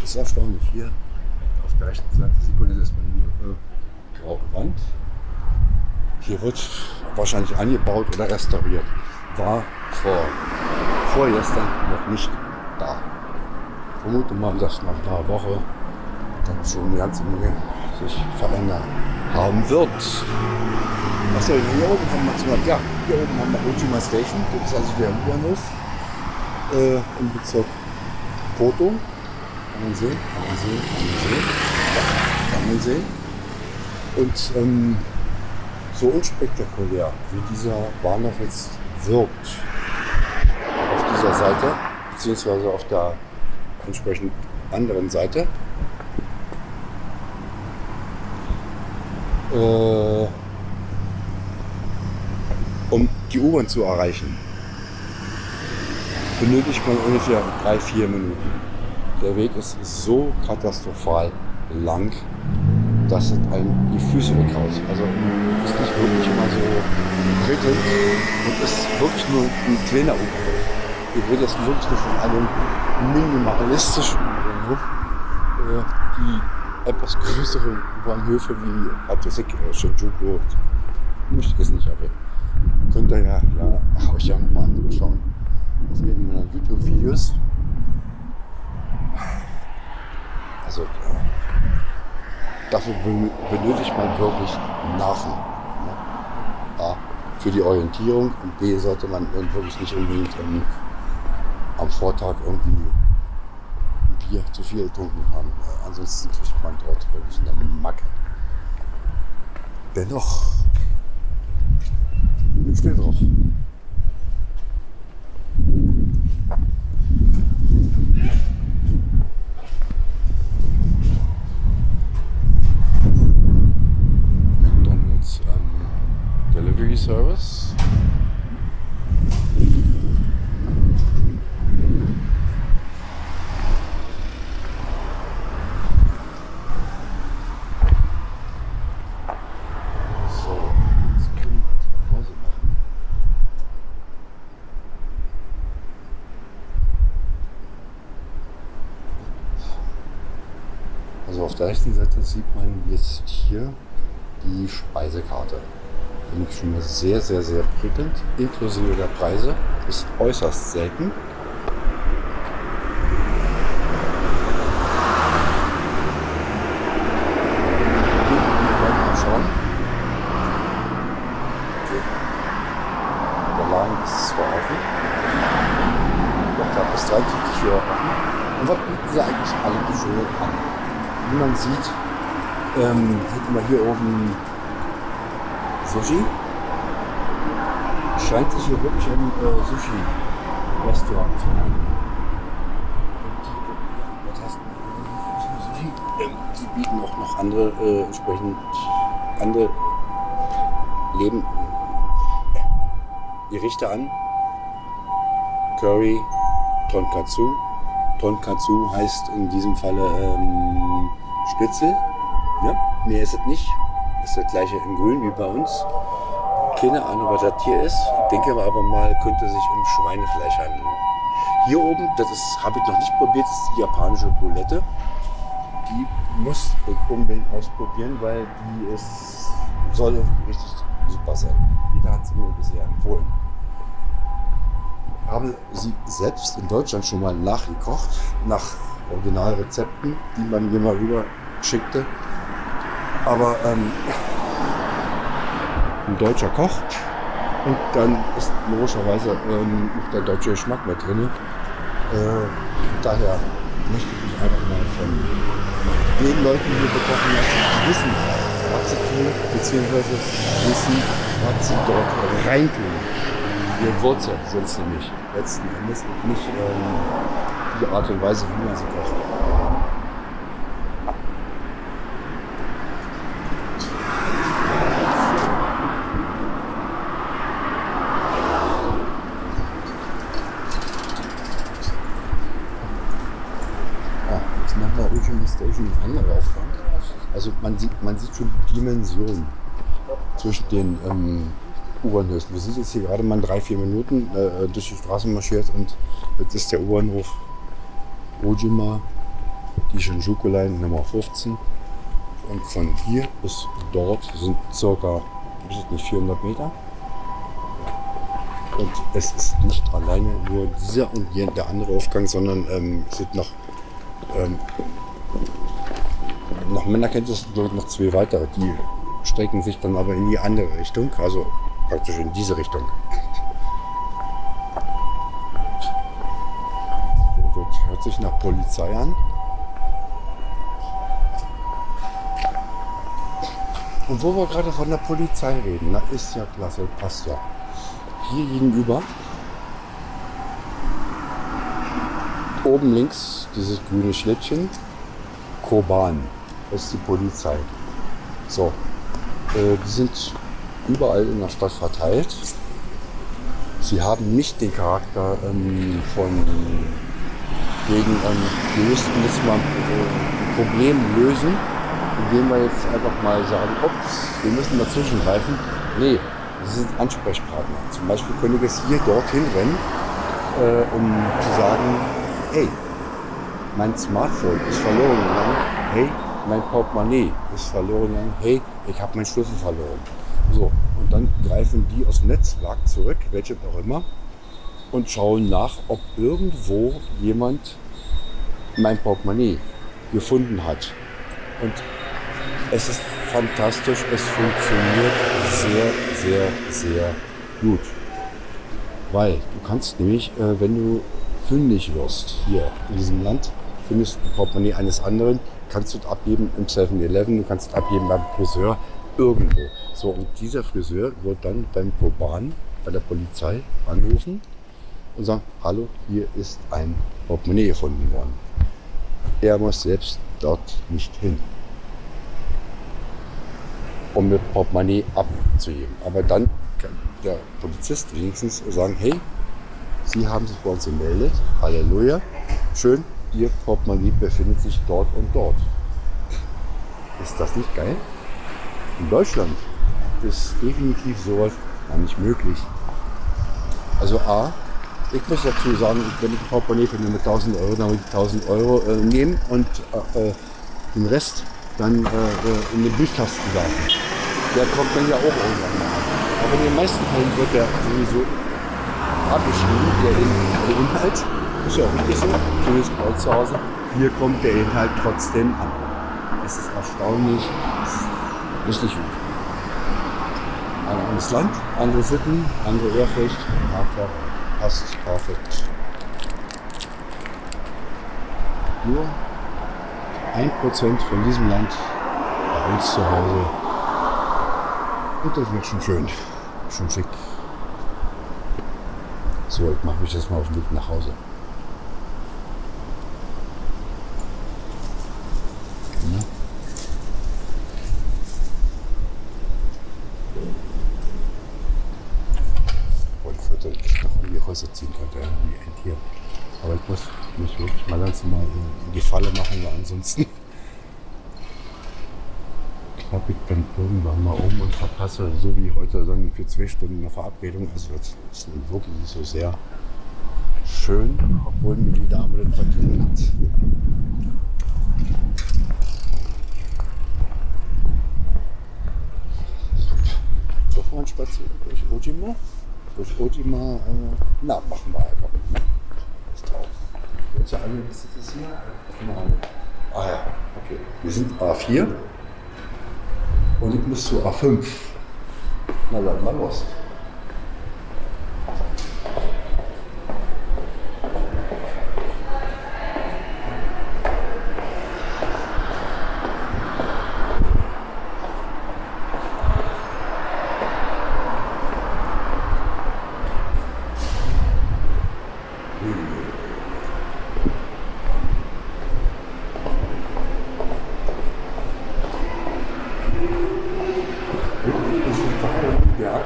Das ist erstaunlich. Hier auf der rechten Seite sieht man jetzt erstmal eine äh, graue Wand. Hier wird wahrscheinlich angebaut oder restauriert. War vor vorgestern noch nicht da. Vermute mal, dass nach einer Woche dann schon eine ganze Menge sich verändert haben wird. Achso, hier oben haben wir zum Beispiel, ja, hier oben haben wir Ojima Station, das ist also der U-Bahnhof äh, im Bezirk Koto. Kann man sehen, kann man sehen, kann man sehen. Kann man sehen. Und ähm, so unspektakulär, wie dieser Bahnhof jetzt wirkt, auf dieser Seite, beziehungsweise auf der entsprechend anderen Seite, äh, um die U-Bahn zu erreichen, benötigt man ungefähr drei, vier Minuten. Der Weg ist so katastrophal lang, dass es einem die Füße weghaut. Also ist nicht wirklich immer so prickelnd und ist wirklich nur ein kleiner U-Bahnhof. Ich rede jetzt wirklich nur von einem minimalistischen U-Bahnhof, äh, die etwas größeren U-Bahnhöfe wie Atoseki oder Shinjuku möchte ich jetzt nicht erwähnen. Könnt ihr ja, ja euch ja nochmal anschauen auf eben meiner YouTube-Videos. Also äh, dafür ben- benötigt man wirklich Nerven. Ne? A, für die Orientierung und B sollte man wirklich nicht unbedingt ähm, am Vortag irgendwie ein Bier zu viel getrunken haben. Äh, ansonsten kriegt man dort wirklich eine Macke. Dennoch, ich stehe drauf. McDonald's ähm, Delivery Service. So, jetzt können wir jetzt mal Pause machen. Also auf der rechten Seite sieht man jetzt hier die Speisekarte. Finde ich schon mal sehr, sehr, sehr prickelnd, inklusive der Preise. Ist äußerst selten. Hier, wir wollen mal schauen. Okay. Der Laden ist zwar offen, doch der hat bis 23 Uhr offen. Und was bieten sie eigentlich alle so an? Wie man sieht, ähm, hätten wir hier oben Sushi. Scheint sich hier wirklich um äh, Sushi-Restaurant zu handeln. Und die, was heißt nicht nur Sushi? Ähm, die bieten auch noch andere, äh, entsprechend andere Leben, Gerichte an. Curry, Tonkatsu. Tonkatsu heißt in diesem Falle ähm, Schnitzel. Ja, mehr ist es nicht. Ist das gleiche in grün wie bei uns. Keine Ahnung, was das hier ist. Ich denke aber mal, könnte sich um Schweinefleisch handeln. Hier oben, das habe ich noch nicht probiert, ist die japanische Boulette. Muss unbedingt ausprobieren, weil die ist, soll richtig super sein. Jeder hat sie mir bisher empfohlen. Habe sie selbst in Deutschland schon mal nachgekocht, nach Originalrezepten, die man mir mal rüber schickte. Aber ähm, ein Deutscher kocht und dann ist logischerweise ähm, der deutsche Geschmack mit drin. Äh, daher möchte ich mich einfach mal von den Leuten, die hier bekochen lassen, wissen, was sie tun, beziehungsweise wissen, was sie dort reintun. Die Wurzel es nämlich letzten Endes nicht ähm, die Art und Weise, wie man sie kocht. Ja, jetzt machen wir Ultimate Station eine andere Aufgabe. Also man sieht, man sieht schon die Dimension zwischen den ähm, U-Bahnhöfen. Wir sind jetzt hier gerade mal drei, vier Minuten äh, durch die Straße marschiert und jetzt ist der U-Bahnhof Ojima, die Shinjuku Line Nummer 15. Und von hier bis dort sind circa ist es nicht 400 Meter. Und es ist nicht alleine nur dieser und der andere Aufgang, sondern ähm, es sind noch, ähm, nach meiner Kenntnis noch zwei weitere. Die strecken sich dann aber in die andere Richtung, also praktisch in diese Richtung. Das hört sich nach Polizei an. Und wo wir gerade von der Polizei reden, na ist ja klasse, passt ja. Hier gegenüber, oben links dieses grüne Schlittchen, Koban, ist die Polizei. So, äh, die sind überall in der Stadt verteilt. Sie haben nicht den Charakter ähm, von wegen, ähm, wir müssten jetzt mal ein Problem lösen, indem wir jetzt einfach mal sagen, ups, wir müssen dazwischen greifen. Nee, das sind Ansprechpartner. Zum Beispiel könnte ich jetzt hier dorthin rennen, äh, um zu sagen, hey, mein Smartphone ist verloren gegangen, hey, mein Portemonnaie ist verloren gegangen, hey, ich habe meinen Schlüssel verloren. So, und dann greifen die aus dem Netzwerk zurück, welche auch immer, und schauen nach, ob irgendwo jemand mein Portemonnaie gefunden hat. Und es ist fantastisch, es funktioniert sehr, sehr, sehr gut. Weil du kannst nämlich, äh, wenn du fündig wirst hier in diesem Land, findest ein Portemonnaie eines anderen, kannst du es abgeben im 7-Eleven, du kannst es abgeben beim Friseur, irgendwo. So, und dieser Friseur wird dann beim Proban, bei der Polizei anrufen und sagen, hallo, hier ist ein Portemonnaie gefunden worden. Er muss selbst dort nicht hin, um das Portemonnaie abzugeben. Aber dann kann der Polizist wenigstens sagen, hey, Sie haben sich bei uns gemeldet, Halleluja, schön, Ihr Portemonnaie befindet sich dort und dort. Ist das nicht geil? In Deutschland ist definitiv sowas gar nicht möglich. Also A, ich muss dazu sagen, wenn ich ein Portemonnaie finde mit 1000 Euro, dann würde ich 1000 Euro äh, nehmen und äh, den Rest dann äh, in den Briefkasten werfen. Der kommt dann ja auch irgendwann mal. Aber in den meisten Fällen wird der sowieso abgeschrieben, der, In der Inhalt. Ist ja auch richtig so, bei uns zu Hause. Hier kommt der Inhalt trotzdem an. Es ist erstaunlich, es ist richtig gut. Ein anderes Land, andere Sitten, andere Ehrfurcht, passt perfekt. Nur ein Prozent von diesem Land bei uns zu Hause. Und das wird schon schön, schon schick. So, ich mache mich jetzt mal auf den Weg nach Hause. Ja. Und Viertel noch in die Häuser ziehen könnte, wie ein Tier. Aber ich muss mich wirklich mal langsam mal in die Falle machen, weil ansonsten klappe ich dann irgendwann mal um und verpasse, so wie heute, dann für zwei Stunden eine Verabredung. Also das ist nun wirklich nicht so sehr schön, obwohl mir die Dame das verdient hat. Doch mal ein Spaziergang durch Ojima. Durch Ojima, äh, na, machen wir einfach. Ist drauf. Welche alle ist das hier? Ah ja, okay. Wir sind A4 und ich muss zu A5. Na dann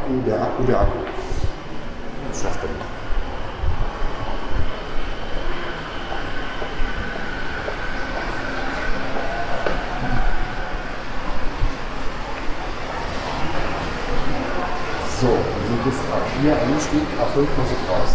los. Der Akku, der Akku, der Akku. Das schafft er nicht. So, wir sind jetzt A4 eingestiegen, A5 muss ich raus.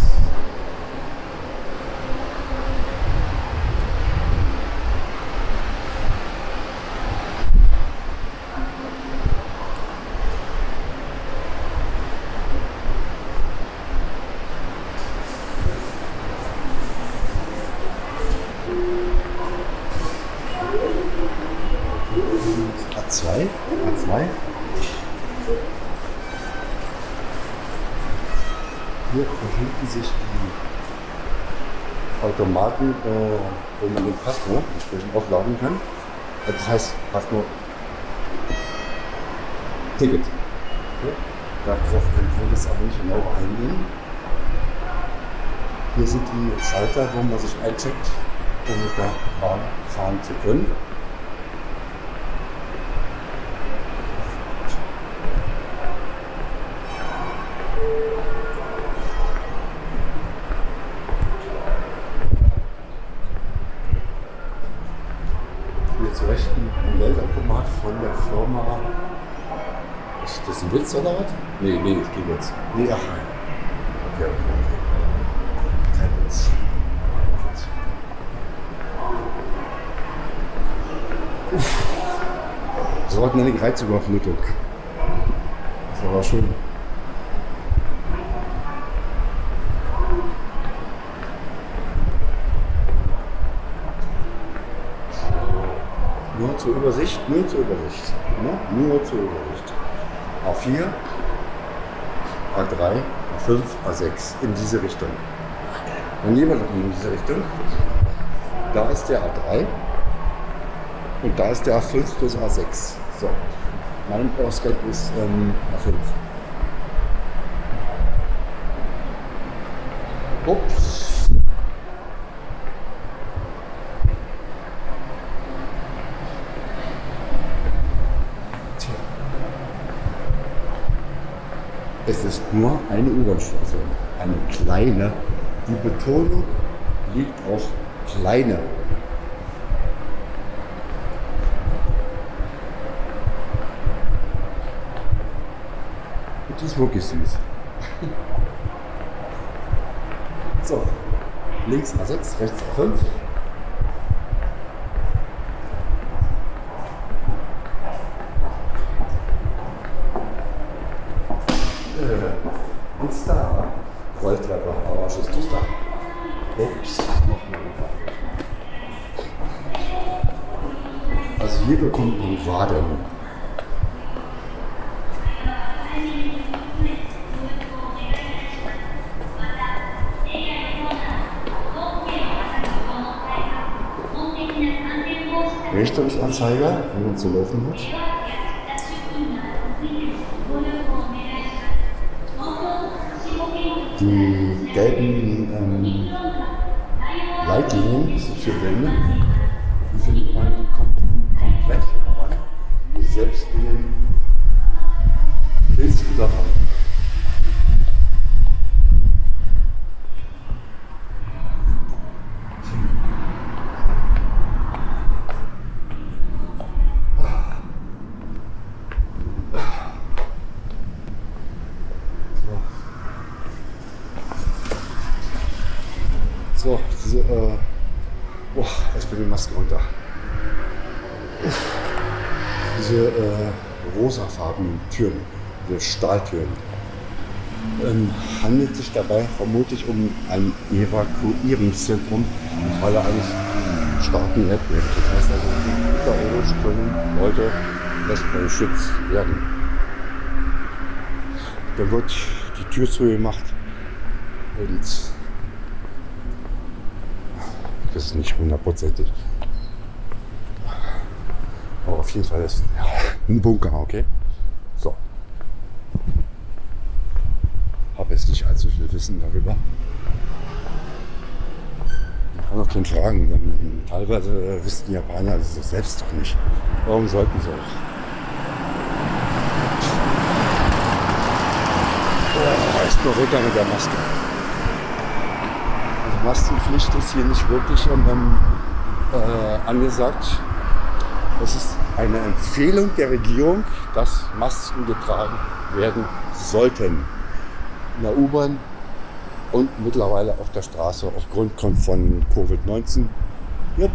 Hier befinden sich die Automaten, äh, man den Passmo entsprechend aufladen kann. Also das heißt Passmo Ticket. Okay. Darauf können wir das aber nicht genau eingehen. Hier sind die Schalter, wo man sich eincheckt, um mit der Bahn fahren zu können. Hier zu rechten ein Geldautomat von der Firma. Ist das ein Witz oder was? Nee, nee, ich gehe jetzt. Nee, ach nein. Okay, okay, okay. Kein Witz. Uff. So hat eine Reizüberflutung. Das war schön. Nur zur Übersicht, nur zur Übersicht. Ne? Nur zur Übersicht. A4, A3, A5, A6 in diese Richtung. Dann gehen wir in diese Richtung. Da ist der A3 und da ist der A5 plus A6. So, mein Ausgang ist ähm, A5. Ups. Tja. Es ist nur eine U-Bahn-Station. Eine kleine. Die Betonung liegt auf kleine. Ist wirklich süß. So, links A6, rechts A5. Die gelben ähm, So, diese, äh, jetzt bin die Maske runter. Diese äh, rosafarbenen Türen, diese Stahltüren. Ähm, handelt sich dabei vermutlich um ein Evakuierungszentrum im Falle eines starken Erdbebens. Das heißt also, unterirdisch können Leute erstmal geschützt werden. Da wird die Tür zugemacht und das ist nicht hundertprozentig. Aber auf jeden Fall ist ja, ein Bunker, okay? So. Habe jetzt nicht allzu viel Wissen darüber. Man kann auch den fragen, teilweise wissen die Japaner das selbst doch nicht. Warum sollten sie auch? Oh, ist nur runter mit der Maske. Maskenpflicht ist hier nicht wirklich ähm, äh, angesagt. Es ist eine Empfehlung der Regierung, dass Masken getragen werden sollten. In der U-Bahn und mittlerweile auf der Straße aufgrund von Covid-19. Ja,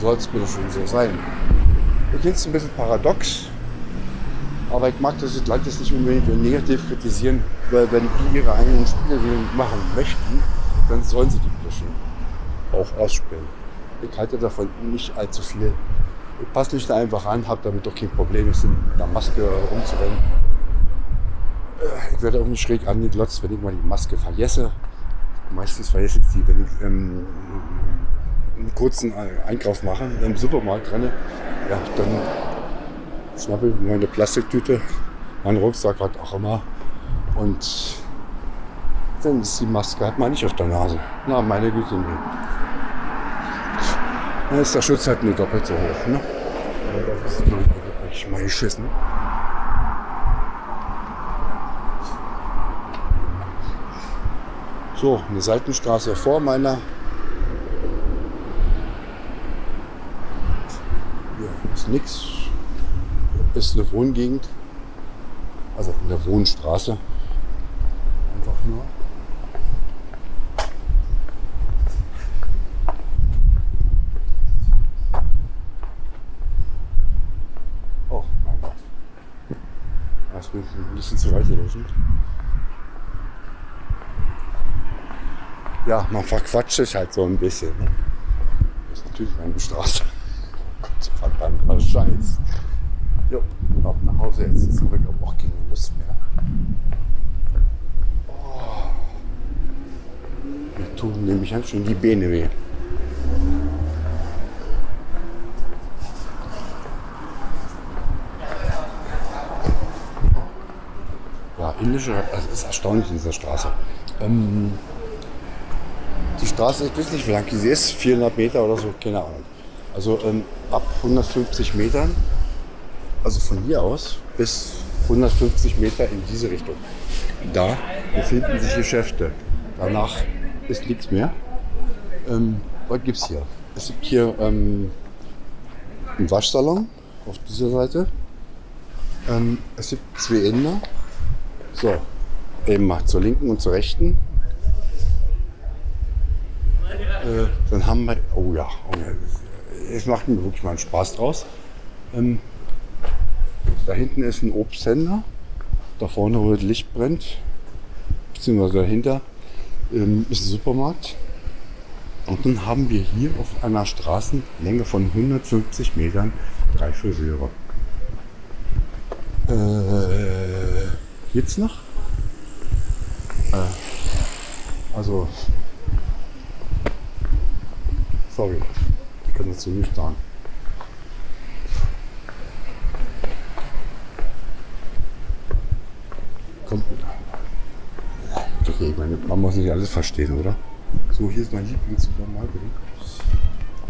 soll es bitte schon so sein. Ich finde es ein bisschen paradox, aber ich mag das Land jetzt nicht unbedingt negativ kritisieren, weil wenn die ihre eigenen Spielregeln machen möchten, dann sollen sie die bitte schön auch ausspielen. Ich halte davon nicht allzu viel. Ich passe mich da einfach an, habe damit doch kein Problem, mit einer Maske rumzurennen. Äh, Ich werde irgendwie schräg angeglotzt, wenn ich mal die Maske vergesse. Meistens vergesse ich sie, wenn ich ähm, einen kurzen Einkauf mache im Supermarkt renne. Ja, dann schnappe ich meine Plastiktüte, meinen Rucksack, was auch immer. Und dann ist die Maske halt mal nicht auf der Nase. Na, meine Güte. Dann ist der Schutz halt nur doppelt so hoch. Ne? Aber das ist eigentlich mal geschissen. So, eine Seitenstraße vor meiner. Hier ist nichts. Ist eine Wohngegend. Also eine Wohnstraße. Einfach nur. Oh mein Gott. Das ist ein bisschen zu weit gelaufen. Man verquatscht sich halt so ein bisschen. Ne? Das ist natürlich meine Straße. Gott, verdammter Scheiß. Jo, ab nach Hause jetzt zurück, aber auch keine Lust mehr. Oh. Mir tun nämlich ganz schön die Beine weh. Ja, indische, es ist erstaunlich in dieser Straße. Ähm, die Straße, ich weiß nicht, wie lang sie ist, 400 Meter oder so, keine Ahnung. Also ähm, ab 150 Metern, also von hier aus bis 150 Meter in diese Richtung. Da befinden sich Geschäfte. Danach ist nichts mehr. Ähm, was gibt es hier? Es gibt hier ähm, einen Waschsalon auf dieser Seite. Ähm, es gibt zwei Inder. So, eben mal zur linken und zur rechten. Äh, dann haben wir, oh ja, oh ja, es macht mir wirklich mal einen Spaß draus. Ähm, da hinten ist ein Obsthändler, da vorne, wo das Licht brennt, beziehungsweise dahinter ähm, ist ein Supermarkt. Und dann haben wir hier auf einer Straßenlänge von 150 Metern drei Friseure. Äh, geht's noch? Äh, also Sorry, ich kann dazu nicht sagen. Kommt. Okay, meine, man muss nicht alles verstehen, oder? So, hier ist mein Lieblingssupermarkt.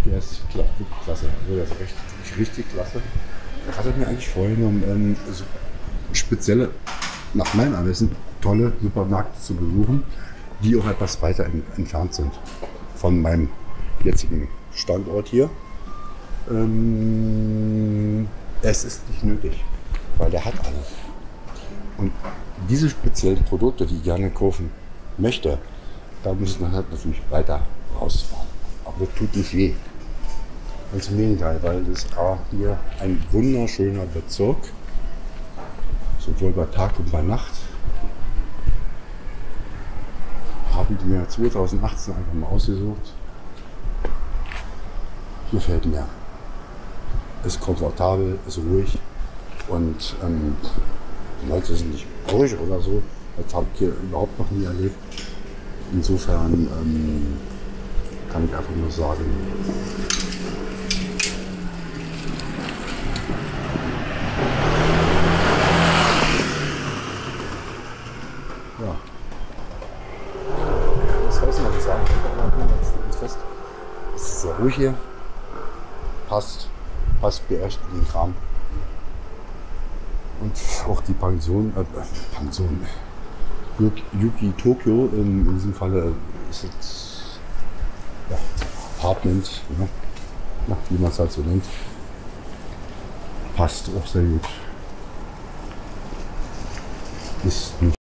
Der ist klar, klasse. Also der ist richtig, richtig klasse. Ich hatte mir eigentlich vorgenommen, ähm, so spezielle, nach meinem Ermessen, tolle Supermärkte zu besuchen, die auch etwas weiter entfernt sind von meinem jetzigen Standort hier. Ähm, es ist nicht nötig, weil der hat alles. Und diese speziellen Produkte, die ich gerne kaufen möchte, da muss man halt natürlich weiter rausfahren. Aber das tut nicht weh. Ganz im Gegenteil, weil das auch hier ein wunderschöner Bezirk, sowohl bei Tag und bei Nacht. Haben die mir 2018 einfach mal ausgesucht gefällt mir. Ist komfortabel, ist ruhig und ähm, die Leute sind nicht ruhig oder so. Das habe ich hier überhaupt noch nie erlebt. Insofern ähm, kann ich einfach nur sagen, ja. Was soll ich noch sagen? Es ist sehr ruhig hier passt, passt mir echt in den Kram. Und auch die Pension, äh, Pension, Yuki Tokyo, in, in diesem Falle ist es ja, Apartment, ne? ja, wie man es halt so nennt, passt auch sehr gut. Ist nicht